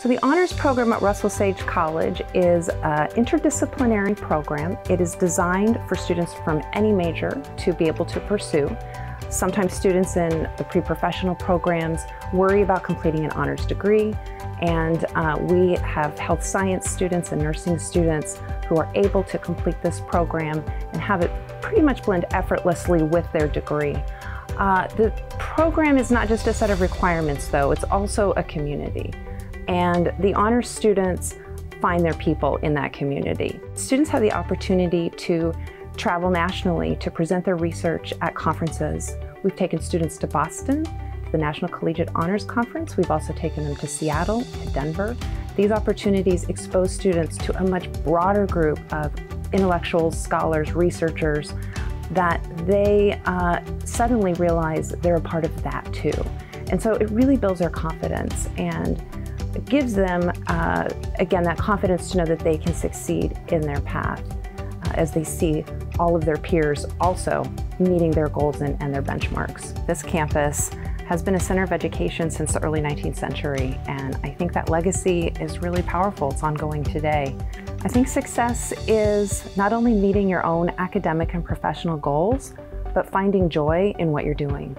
So the honors program at Russell Sage College is an interdisciplinary program. It is designed for students from any major to be able to pursue. Sometimes students in the pre-professional programs worry about completing an honors degree and uh, we have health science students and nursing students who are able to complete this program and have it pretty much blend effortlessly with their degree. Uh, the program is not just a set of requirements though, it's also a community and the honors students find their people in that community. Students have the opportunity to travel nationally to present their research at conferences. We've taken students to Boston, to the National Collegiate Honors Conference. We've also taken them to Seattle, to Denver. These opportunities expose students to a much broader group of intellectuals, scholars, researchers, that they uh, suddenly realize they're a part of that too. And so it really builds their confidence and gives them, uh, again, that confidence to know that they can succeed in their path uh, as they see all of their peers also meeting their goals and, and their benchmarks. This campus has been a center of education since the early 19th century, and I think that legacy is really powerful. It's ongoing today. I think success is not only meeting your own academic and professional goals, but finding joy in what you're doing.